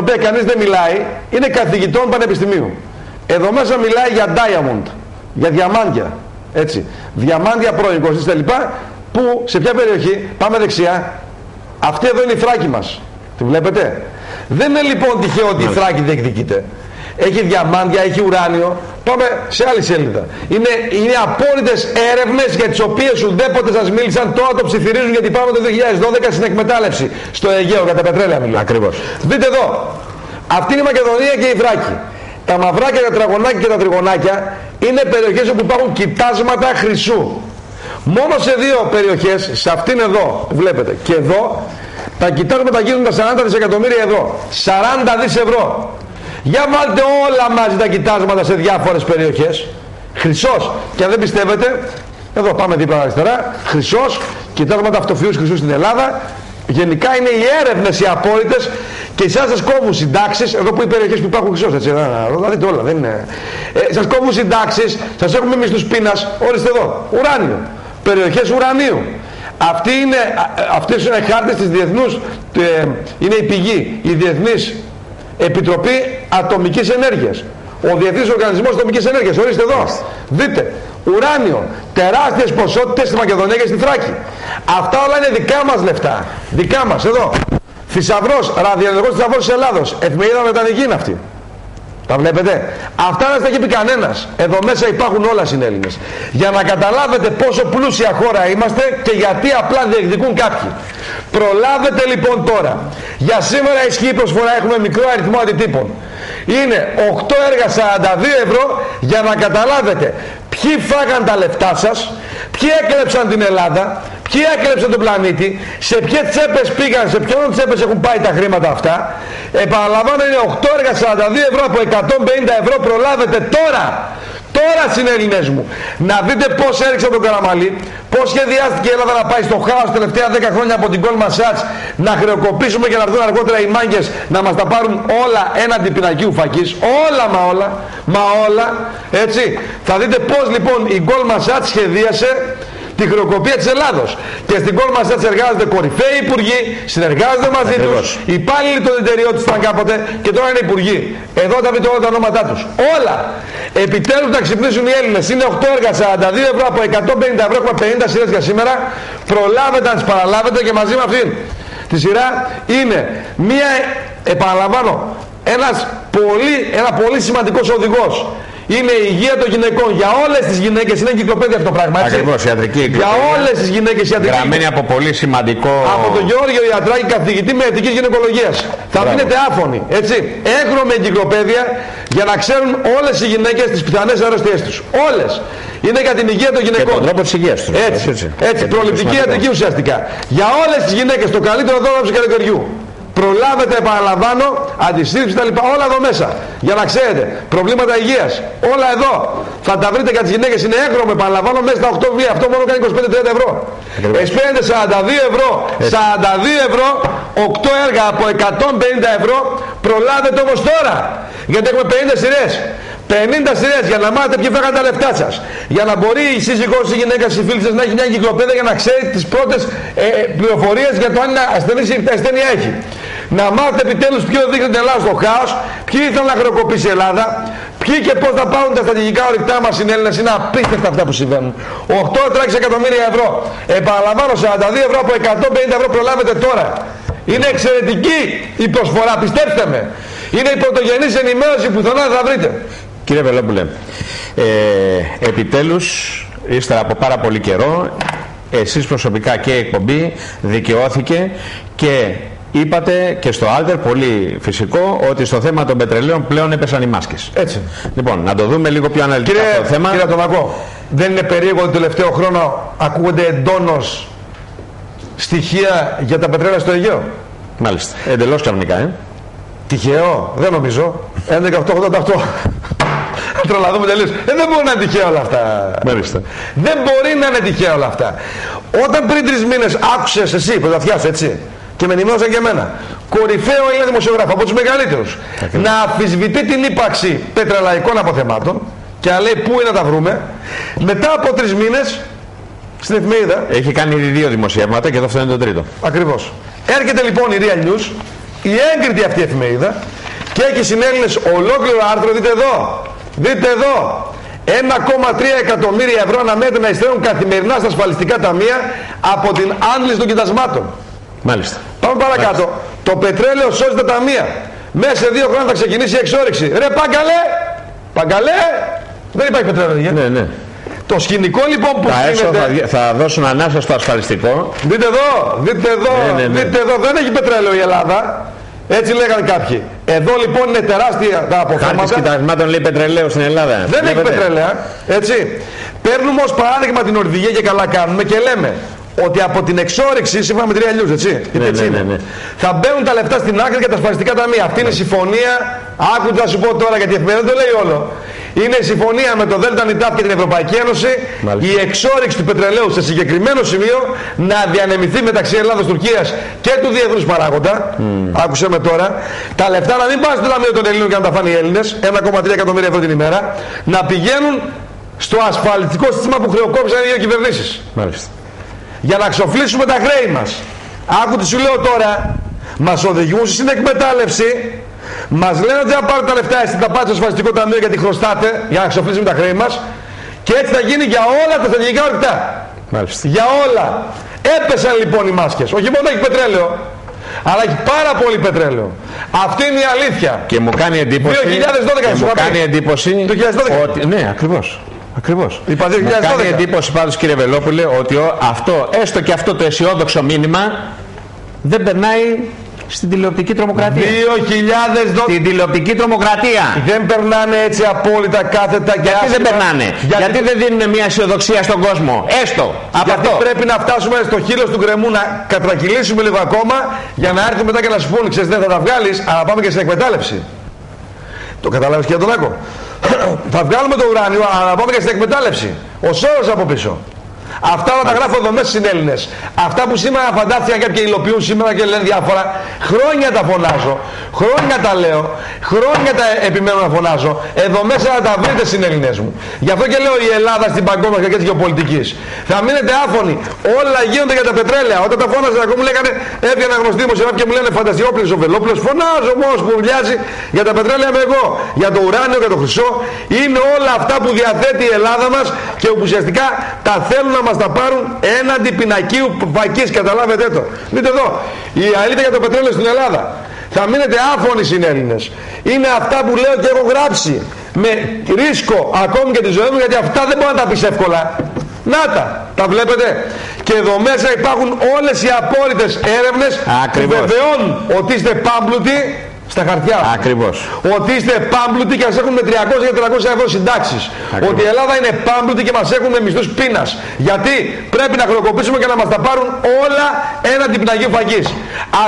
οποία κανείς δεν μιλάει είναι καθηγητών πανεπιστημίου. Εδώ μέσα μιλάει για diamond, για διαμάντια. Έτσι. Διαμάντια πρώην τα λοιπά, που σε ποια περιοχή, πάμε δεξιά, αυτή εδώ είναι η φράκη μας. Τη βλέπετε; Δεν είναι λοιπόν τυχαίο ότι η φράκη διεκδικείται. Έχει διαμάντια, έχει ουράνιο. Πάμε σε άλλη σελίδα. Είναι, είναι απόλυτες έρευνες για τις οποίες ουδέποτε σας μίλησαν, τώρα το ψιθυρίζουν γιατί πάμε το 2012 στην εκμετάλλευση στο Αιγαίο για τα πετρέλαια μιλάω. Ακριβώς. Δείτε εδώ. Αυτή είναι η Μακεδονία και η Θράκη. Τα μαυράκια, τα τραγωνάκια και τα τριγωνάκια είναι περιοχές όπου υπάρχουν κοιτάσματα χρυσού. Μόνο σε δύο περιοχές, σε αυτήν εδώ βλέπετε και εδώ, τα κοιτάσματα γίνουν τα 40 δισεκατομμύρια ευρώ. 40 δις ευρώ. Για βάλτε όλα μαζί τα κοιτάσματα σε διάφορες περιοχές. Χρυσός. Και αν δεν πιστεύετε, εδώ πάμε δίπλα αριστερά, χρυσός, κοιτάσματα αυτοφιούς χρυσού στην Ελλάδα, Γενικά είναι οι έρευνες οι απόλυτες και εσάς σας κόβουν συντάξεις, εδώ που οι περιοχές που υπάρχουν χρυσός, έτσι, να δείτε όλα, δεν είναι. Ε, σας κόβουν συντάξεις, σας έχουμε μισθού πείνας, ορίστε εδώ, ουράνιο. Περιοχές ουρανίου. Αυτή είναι, αυτές είναι χάρτες της διεθνούς, ε, είναι η πηγή, η Διεθνής Επιτροπή Ατομικής Ενέργειας. Ο Διεθνής Οργανισμός Ατομικής Ενέργειας, ορίστε εδώ, δείτε, ουράνιο, τεράστιες ποσότητες στη Μακεδονία και στη Θράκη. Αυτά όλα είναι δικά μας λεφτά. Δικά μας, εδώ. Θησαυρός, ραδιενεργός θησαυρός της Ελλάδος. Εφημερίδα Βρετανική είναι αυτή. Τα βλέπετε; Αυτά δεν τα έχει πει κανένας. Εδώ μέσα υπάρχουν όλα συνέλληνες. Για να καταλάβετε πόσο πλούσια χώρα είμαστε και γιατί απλά διεκδικούν κάποιοι. Προλάβετε λοιπόν τώρα. Για σήμερα ισχύει προσφορά. Έχουμε μικρό αριθμό αντιτύπων. Είναι 8 έργα 42 ευρώ για να καταλάβετε ποιοι φάγαν τα λεφτά σας, ποιοι έκλεψαν την Ελλάδα, ποιοι έκλεψαν τον πλανήτη, σε ποιες τσέπες πήγαν, σε ποιον τσέπες έχουν πάει τα χρήματα αυτά. Επαναλαμβάνω είναι 8 έργα 42 ευρώ από 150 ευρώ προλάβετε τώρα Τώρα συνέλληνες μου, να δείτε πώς έριξε τον Καραμαλή, πώς σχεδιάστηκε η Ελλάδα να πάει στο χάος τα τελευταία 10 χρόνια από την Goldman Sachs, να χρεοκοπήσουμε και να έρθουν αργότερα οι μάγκες να μας τα πάρουν όλα έναντι πινακίου φακής, όλα μα όλα, μα όλα, έτσι. Θα δείτε πώς λοιπόν η Goldman Sachs σχεδίασε τη χρεοκοπία της Ελλάδος. Και στην κόρμα μας έτσι εργάζονται κορυφαίοι υπουργοί, συνεργάζονται μαζί τους, τους, υπάλληλοι των εταιριών τους ήταν κάποτε και τώρα είναι υπουργοί. Εδώ τα βρείτε όλα τα ονόματά τους. Όλα. Επιτέλους να ξυπνήσουν οι Έλληνες. Είναι 8 έργα, 42 ευρώ από 150 ευρώ, έχουμε 50 σειρές για σήμερα. Προλάβετε να τις παραλάβετε και μαζί με αυτήν. Τη σειρά είναι μία, επαναλαμβάνω, ένας πολύ, ένα πολύ σημαντικός οδηγός είναι η υγεία των γυναικών. Για όλες τις γυναίκες είναι εγκυκλοπαίδεια αυτό το πράγμα. Έτσι. Ακριβώς, ιατρική Για όλες τις γυναίκες ιατρική. Γραμμένη από πολύ σημαντικό... Από τον Γεώργιο Ιατράκη, καθηγητή με αιτικής γυναικολογίας. Θα μείνετε άφωνοι. Έτσι. Έχρωμε εγκυκλοπαίδεια για να ξέρουν όλες οι γυναίκες τις πιθανές αρρωστίες τους. Όλες. Είναι για την υγεία των γυναικών. Και τον τρόπο της υγείας τους. Έτσι, έτσι, έτσι, προληπτική ιατρική ουσιαστικά. Για όλες τις γυναίκες το καλύτερο δώρο τους καλοκαιριού προλάβετε επαναλαμβάνω αντιστήριξη τα λοιπά. Όλα εδώ μέσα. Για να ξέρετε προβλήματα υγείας. Όλα εδώ. Θα τα βρείτε για τις γυναίκες. Είναι έγχρωμο επαναλαμβάνω μέσα στα 8 βία. Αυτό μόνο κάνει 25-30 ευρώ. Εσπένετε 42 ευρώ. 42 ευρώ. 8 έργα από 150 ευρώ. Προλάβετε όμως τώρα. Γιατί έχουμε 50 σειρές. 50 σειρές. Για να μάθετε ποιοι φάγανε τα λεφτά σας. Για να μπορεί η σύζυγός η γυναίκα η φίλη σας να έχει μια κυκλοπαίδα για να ξέρει τις πρώτες ε, ε πληροφορίες για το αν είναι ασθενής ή ασθένεια έχει. Να μάθετε επιτέλους ποιο δείχνει την Ελλάδα στο χάος, ποιοι ήθελαν να χρεοκοπήσει η Ελλάδα, ποιοι και πώς θα πάρουν τα στρατηγικά ορυκτά μας οι Έλληνες. Είναι απίστευτα αυτά που συμβαίνουν. 8 τράξει εκατομμύρια ευρώ. Επαναλαμβάνω 42 ευρώ από 150 ευρώ προλάβετε τώρα. Είναι εξαιρετική η προσφορά, πιστέψτε με. Είναι η πρωτογενής ενημέρωση που θα θα βρείτε. Κύριε Βελόπουλε, ε, επιτέλους, ύστερα από πάρα πολύ καιρό, εσείς προσωπικά και η εκπομπή δικαιώθηκε και είπατε και στο Άλτερ, πολύ φυσικό, ότι στο θέμα των πετρελαίων πλέον έπεσαν οι μάσκες. Έτσι. Λοιπόν, να το δούμε λίγο πιο αναλυτικά κύριε, το θέμα. Κύριε Τονακό, δεν είναι περίεργο ότι το τελευταίο χρόνο ακούγονται εντόνως στοιχεία για τα πετρέλαια στο Αιγαίο; Μάλιστα. Εντελώς κανονικά, ε. Τυχαίο, δεν νομίζω. 11.888. Τρολαδούμε τελείως. Ε, δεν μπορεί να είναι τυχαία όλα αυτά. Μάλιστα. Δεν μπορεί να είναι τυχαία όλα αυτά. Όταν πριν τρεις μήνες άκουσες εσύ, πρωταθιά έτσι, και με ενημέρωσαν και εμένα, κορυφαίο είναι δημοσιογράφο από τους μεγαλύτερους, να αμφισβητεί την ύπαρξη πετρελαϊκών αποθεμάτων και να λέει πού είναι να τα βρούμε, μετά από τρεις μήνες στην εφημερίδα. Έχει κάνει ήδη δύο δημοσιεύματα και εδώ αυτό είναι το τρίτο. Ακριβώς. Έρχεται λοιπόν η Real News η έγκριτη αυτή εφημερίδα και έχει συνέλληνες ολόκληρο άρθρο, δείτε εδώ, δείτε εδώ, 1,3 εκατομμύρια ευρώ αναμένεται να εισφέρουν καθημερινά στα ασφαλιστικά ταμεία από την άντληση των κοιτασμάτων. Μάλιστα. Πάμε παρακάτω. Το πετρέλαιο σώζει τα ταμεία. Μέσα σε δύο χρόνια θα ξεκινήσει η εξόριξη. Ρε Παγκαλέ! Παγκαλέ! Δεν υπάρχει πετρέλαιο. Ναι, ναι. Το σκηνικό λοιπόν που Τα έσω γίνεται... θα, θα δώσουν ανάσα στο ασφαλιστικό. Δείτε εδώ, δείτε εδώ, Ναι, ναι, ναι. δείτε εδώ. Δεν έχει πετρέλαιο η Ελλάδα. Έτσι λέγανε κάποιοι. Εδώ λοιπόν είναι τεράστια τα Χάρτης αποθέματα. κοιτασμάτων λέει πετρελαίου στην Ελλάδα. Δεν έχει Βλέπετε. πετρέλαια, έτσι. Παίρνουμε ως παράδειγμα την Ορβηγία και καλά κάνουμε και λέμε ότι από την εξόρυξη, σύμφωνα με τρία αλλιούς, έτσι, γιατί Ναι, έτσι ναι, είναι, ναι, ναι. θα μπαίνουν τα λεφτά στην άκρη για τα ασφαλιστικά ταμεία. Αυτή είναι η συμφωνία, άκου τι θα σου πω τώρα γιατί η εφημερίδα δεν το λέει όλο. Είναι η συμφωνία με το ΔΝΤ και την Ευρωπαϊκή Ένωση Μάλιστα. η εξόρυξη του πετρελαίου σε συγκεκριμένο σημείο να διανεμηθεί μεταξύ Ελλάδος Τουρκίας και του διεθνούς παράγοντα. Άκουσε με τώρα. Τα λεφτά να μην πάνε στο Ταμείο των Ελλήνων και να τα φάνε οι Έλληνες, 1,3 εκατομμύρια ευρώ την ημέρα, να πηγαίνουν στο ασφαλιστικό σύστημα που χρεοκόπησαν οι δύο κυβερνήσεις Μάλιστα. Για να ξοφλήσουμε τα χρέη μας. Άκου τι σου λέω τώρα. Μας οδηγούν στην εκμετάλλευση. Μας λένε ότι δεν πάρετε τα λεφτά εσείς τα πάτε στο ασφαλιστικό ταμείο γιατί χρωστάτε για να ξοφλήσουμε τα χρέη μας. Και έτσι θα γίνει για όλα τα στρατηγικά ορυκτά. Μάλιστα. Για όλα. Έπεσαν λοιπόν οι μάσκες. Όχι μόνο έχει πετρέλαιο, αλλά έχει πάρα πολύ πετρέλαιο. Αυτή είναι η αλήθεια. Και μου κάνει εντύπωση. 2012 και σου μου είχα πει. κάνει εντύπωση. Το 2012. Ότι, ναι, ακριβώς. Ακριβώς. Είπα Μου 2012. κάνει εντύπωση πάντως κύριε Βελόπουλε ότι ο- αυτό, έστω και αυτό το αισιόδοξο μήνυμα δεν περνάει στην τηλεοπτική τρομοκρατία. 2012. Στην τηλεοπτική τρομοκρατία. Δεν περνάνε έτσι απόλυτα κάθετα και Γιατί δεν άσχημα. περνάνε; Γιατί, δεν δίνουν μια αισιοδοξία στον κόσμο; Έστω. Από Γιατί αυτό. πρέπει να φτάσουμε στο χείλος του γκρεμού να κατρακυλήσουμε λίγο ακόμα για να έρθουν μετά και να σου πούνε ξέρεις δεν θα τα βγάλεις αλλά πάμε και στην εκμετάλλευση. Το καταλάβεις και για τον Άκο. Θα βγάλουμε το ουράνιο αλλά πάμε και στην εκμετάλλευση. Ο Σόρος από πίσω. Αυτά όλα τα γράφω εδώ μέσα στις Έλληνες. Αυτά που σήμερα φαντάστηκαν κάποιοι υλοποιούν σήμερα και λένε διάφορα. Χρόνια τα φωνάζω. Χρόνια τα λέω. Χρόνια τα επιμένω να φωνάζω. Εδώ μέσα να τα βρείτε στις Έλληνες μου. Γι' αυτό και λέω η Ελλάδα στην παγκόσμια κακές γεωπολιτικής. Θα μείνετε άφωνοι. Όλα γίνονται για τα πετρέλαια. Όταν τα φώναζα ακόμα μου λέγανε έβγαινα γνωστοί δημοσιογράφοι και μου λένε Φαντασιόπλης ο Βελόπουλος. Φωνάζω μόνος που βουλιάζει για τα πετρέλαια είμαι εγώ. Για το ουράνιο, για το χρυσό. Είναι όλα αυτά που διαθέτει η Ελλάδα μας και που ουσιαστικά τα θέλουν να μας τα πάρουν έναντι πινακίου φακής. Καταλάβετε το. Δείτε εδώ. Η αλήθεια για το πετρέλαιο στην Ελλάδα. Θα μείνετε άφωνοι συνέλληνες. Είναι αυτά που λέω και έχω γράψει. Με ρίσκο ακόμη και τη ζωή μου γιατί αυτά δεν μπορώ να τα πεις εύκολα. Να τα, τα βλέπετε. Και εδώ μέσα υπάρχουν όλες οι απόρριτες έρευνες που Ακριβώς. βεβαιώνουν ότι είστε πάμπλουτοι στα χαρτιά. Ακριβώς. Ότι είστε πάμπλουτοι και μας έχουν με 300 και 400 ευρώ συντάξεις. Ακριβώς. Ότι η Ελλάδα είναι πάμπλουτη και μας έχουν με μισθούς πείνας. Γιατί πρέπει να χρεοκοπήσουμε και να μας τα πάρουν όλα έναντι πιναγίου φαγής.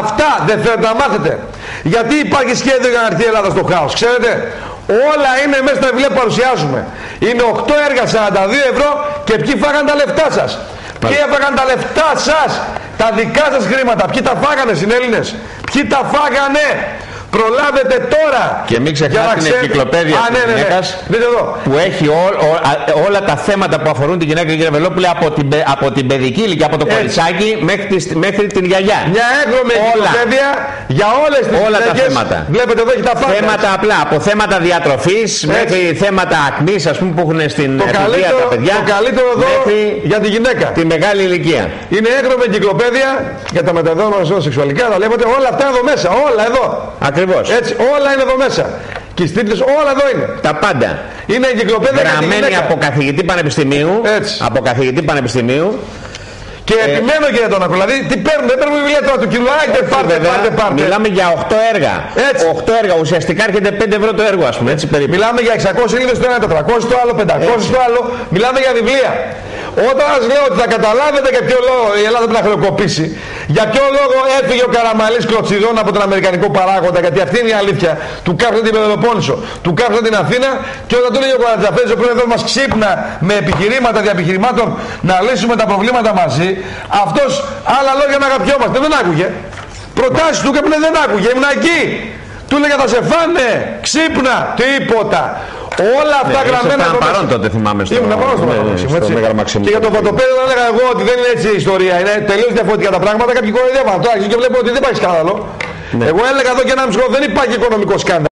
Αυτά δεν θέλετε να μάθετε. Γιατί υπάρχει σχέδιο για να έρθει η Ελλάδα στο χάος. Ξέρετε, όλα είναι μέσα στα βιβλία που παρουσιάζουμε. Είναι 8 έργα 42 ευρώ και ποιοι φάγαν τα λεφτά σας; Ποιοι έφαγαν τα λεφτά σας, τα δικά σας χρήματα. Ποιοι τα φάγανε συνέλληνες; Ποιοι τα φάγανε; Προλάβετε τώρα. Και μην ξεχνάτε Για να την ξέρετε- εγκυκλοπαίδεια Α, της ναι, ναι, ναι. γυναίκας. Δείτε εδώ. που έχει ό- ό- α- όλα τα θέματα που αφορούν την γυναίκα κύριε Βελόπουλε από την, παι- από την παιδική ηλικία, από το Έτσι. κοριτσάκι μέχρι, τη, μέχρι την γιαγιά. Μια έγχρωμη Όλα. εγκυκλοπαίδεια για όλες τις Όλα τα γυναίκες. θέματα. Βλέπετε εδώ έχει τα πάντα. Θέματα απλά, από θέματα διατροφής μέχρι θέματα ακμής ας πούμε που έχουν στην Το εφηβεία καλύτερο, τα παιδιά το καλύτερο εδώ μέχρι για τη γυναίκα. τη μεγάλη ηλικία. Είναι έγχρωμη εγκυκλοπαίδεια για τα μεταδόμενα σεξουαλικά. Τα βλέπετε όλα αυτά εδώ μέσα. Όλα εδώ. Ακριβώς. Έτσι, όλα είναι εδώ μέσα. Και οι στήλες όλα εδώ είναι. Τα πάντα. Είναι εγκυκλοπαίδεια για τη Γραμμένη γυναίκα. από καθηγητή πανεπιστημίου. Έτσι. Από καθηγητή πανεπιστημίου. Και επιμένω και για τον Ακολα. Δηλαδή, τι παίρνουν, δεν παίρνουν βιβλία τώρα του κιλουάκια. Πάρτε, Βέβαια, πάρτε, πάρτε. μιλάμε για 8 έργα. Έτσι. 8 έργα. Ουσιαστικά έρχεται 5 ευρώ το έργο, ας πούμε. Έτσι περίπου. Μιλάμε για 600 σελίδες το ένα, 400 το άλλο, 500 το άλλο. Μιλάμε για βιβλία. Όταν σας λέω ότι θα καταλάβετε για ποιο λόγο η Ελλάδα πρέπει να χρεοκοπήσει, για ποιο λόγο έφυγε ο Καραμαλής Κλωτσιδών από τον Αμερικανικό παράγοντα, γιατί αυτή είναι η αλήθεια. Του κάψαν την Πελοπόννησο, του κάψαν την Αθήνα και όταν του λέει ο Καρατζαφέρης ο οποίος εδώ μας ξύπνα με επιχειρήματα δια επιχειρημάτων να λύσουμε τα προβλήματα μαζί, αυτός άλλα λόγια να αγαπιόμαστε. Δεν άκουγε. Προτάσεις του έπαιρνε δεν άκουγε. Ήμουν εκεί. Του έλεγα θα σε φάνε. Ξύπνα. Τίποτα. Όλα αυτά Ναι, γραμμένα ήσασταν εδώ παρόν μέσα. τότε, θυμάμαι, στο- Ήμουν παρόν στο ναι, Μεγάλο ναι, Μαξίμου, στο έτσι. Μεγάλο Μαξίμου. Και για το Βατοπέδιο δεν έλεγα εγώ ότι δεν είναι έτσι η ιστορία. Είναι τελείως διαφορετικά τα πράγματα. Κάποιοι κοροϊδεύαν. Τώρα αρχίζω και βλέπω ότι δεν υπάρχει σκάνδαλο. Εγώ έλεγα εδώ και ένα μισό δεν υπάρχει οικονομικό σκάνδαλο.